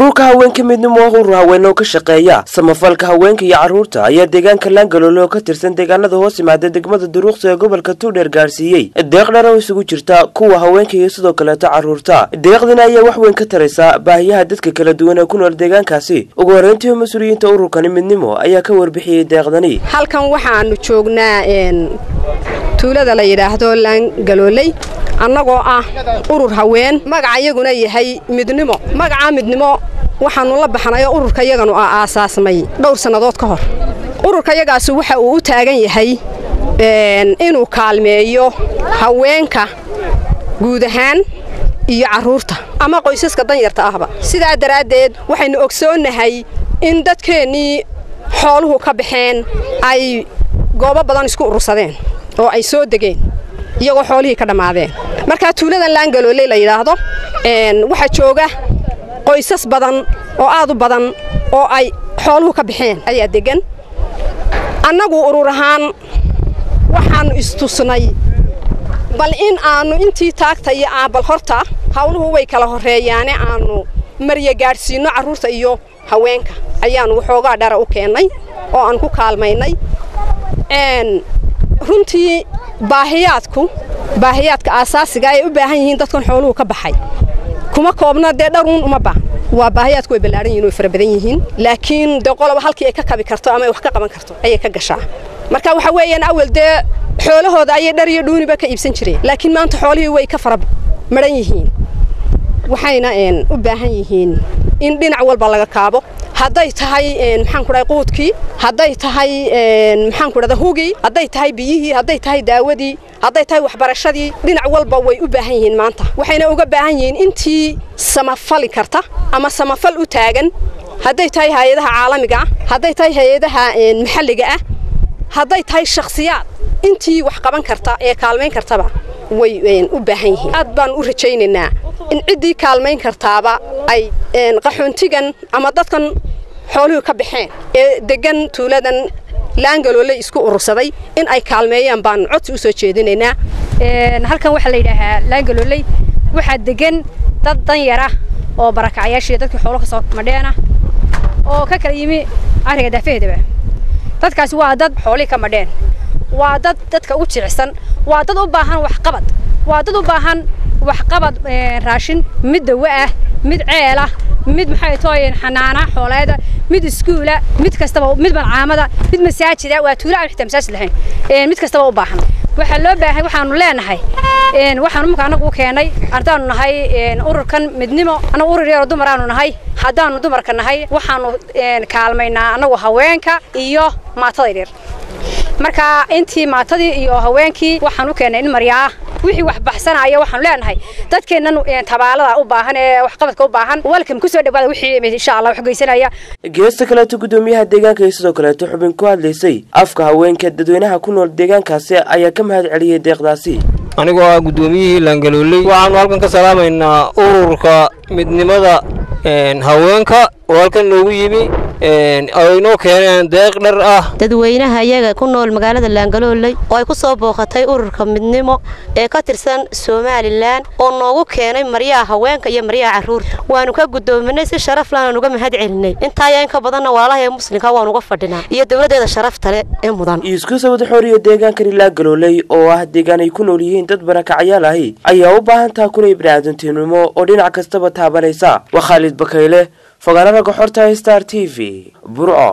ururka haweenka midnimo oo urur haween oo ka shaqeeya. Samafalka haweenka iyo carruurta ayaa deegaanka laangaloole oo ka tirsan deegaanada hoos yimaada degmada duruuqsi ee gobolka tuudheer gaarsiiyey. Deeq dhar oo isugu jirta kuwa haweenka iyo sidoo kaleeto carruurta deeqdina ayaa wax weyn ka taraysa baahiyaha dadka kala duwan ee ku nool deegaankaasi. Ugu horreyntii mas'uuliyiinta ururkani midnimo ayaa ka warbixiyey deeqdani. Halkan waxaanu joognaa tuulada la yidhaahdo laangalooley annagoo ah urur haween magaca iyaguna yahay midnimo magaca midnimo waxaannu la baxnay ururka yaganu ah aasaasmay dhowr sannadood ka hor. Ururka yagaasi waxa uu u taagan yahay inuu kaalmeeyo haweenka guud ahaan iyo carruurta ama qoysaska danyarta ahba. Sidaa daraaddeed waxaynu ogsoonnahay in dadkeennii xooluhu ka baxeen ay goobo badan isku urursadeen oo ay soo degeen iyagoo xoolihii ka dhammaadeen markaa tuuladan laangalooley la yidhaahdo waxaa jooga qoysas badan oo aad u badan oo ay xooluhu ka baxeen ayaa deggan. Annagu urur ahaan waxaannu istusnay bal in aannu intii taagta iyo aabal horta hawluhu way kala horreeyaane aannu marya gaadhsiinno carruurta iyo haweenka. Ayaannu waxoogaa dhara u keennay oo aan ku kaalmaynay. Runtii baahiyaadku baahiyaadka aasaasiga ay u baahan yihiin dadkan xooluhu ka baxay kuma koobna dee dharuun uma baahan waa baahiyaadku way ballaaran yihiin way fara badan yihiin laakiin dee qoloba halkii ay ka kabi karto ama ay wax ka qaban karto ayay ka gashaa. Marka waxa weeyaan awal dee xoolahooda ayay dhar iyo dhuuniba ka iibsan jireen laakiin maanta xoolihii way ka fara madhan yihiin. Waxayna u baahan yihiin in dhinac walba laga kaabo hadday tahay dhahay quudkii? Hadday tahay dhahda hugii? Hadday tahay biyihii? Hadday tahay daawadii hadday tahay waxbarashadii? Dhinac walba way u baahan yihiin maanta. Waxayna uga baahan yihiin intii samafali karta ama samafal u taagan. Hadday tahay hay'adaha caalamiga ah hadday tahay hay'adaha maxalliga ah hadday tahay shakhsiyaad intii wax qaban karta ee kaalmayn kartaba way u baahan yihiin. Aad baan u rajaynaynaa in ciddii kaalmayn kartaaba ay qaxoontigan ama dadkan xooluhu ka baxeen ee deggan tuuladan laangaloole isku urursaday in ay kaalmeeyaan baan codsi u soo jeedinaynaa. Halkan waxaa la yidhaahaa laangalooley waxaa degan dad danyar ah oo barakacayaashii dadkii xoolo ka soo madheena oo ka kala yimi arriga daafaheedaba dadkaasi waa dad xoolihii ka madheen waa dad dadka u jicsan waa dad u baahan waxqabad waa dad u baahan waxqabad raashin mid dawo ah mid ceel ah mid maxay tooyeen xanaana xooleeda mid iskuula mid kastaba mid malcaamada mid masaajida waa tuula aan xitaa masaajid lahayn. Mid kastaba u baahan. Waxaa loo baahay waxaanu leenahay. Waxaanu marka anagu u keenay haddaanu nahay ururkan midnimo anagu urur yaroo dumar aanu nahay haddaanu dumarka nahay waxaanu kaalmaynaa anagu haweenka iyo maatada yaryar marka intii maatadii iyo haweenkii waxaan u keennay in maryaa wixii wax baxsanaya waxaanu leenahay. Dadkeennan tabaalada u baahan ee waxqabadka u baahan welcome ku soo dhawaada wixii insha allah wax geysanaya. Geesta kaleeto guddoomiyaha deegaanka iyo sidoo kaleeto xubin ku hadlaysay afka haweenka dadweynaha ku nool deegaankaasi ayaa ka mahad celiyey deeqdaasi. Anigoo ah guddoomiyihii laangalooley waxaanu halkan ka salaamaynaa ururka midnimada haweenka oo halkan noogu yimi aynoo keeneen deeq dhar ah. Dadweynaha iyaga ku nool magaalada laangalooley oo ay ku soo booqatay ururka midnimo ee ka tirsan somalilan oo noogu keenay maryaha haweenka iyo maryaha carruurta waanu ka guddoominay si sharaf laana nuga mahad celinay. Intaaya inka badanna walaalaha ee muslimka waanuga fadhinaa. Iyo dowladdeeda sharafta le ee mudan. Isku sawad xooriya deegaankani laangalooley oo ah deegaan ay ku nool yihiin dad barakacyaal ahi ayaa u baahan taha kulay biniaadantinimo oo dhinac kastaba taabanaysa. Waa khaalid bakayle fogaana ragga xorta star t v burco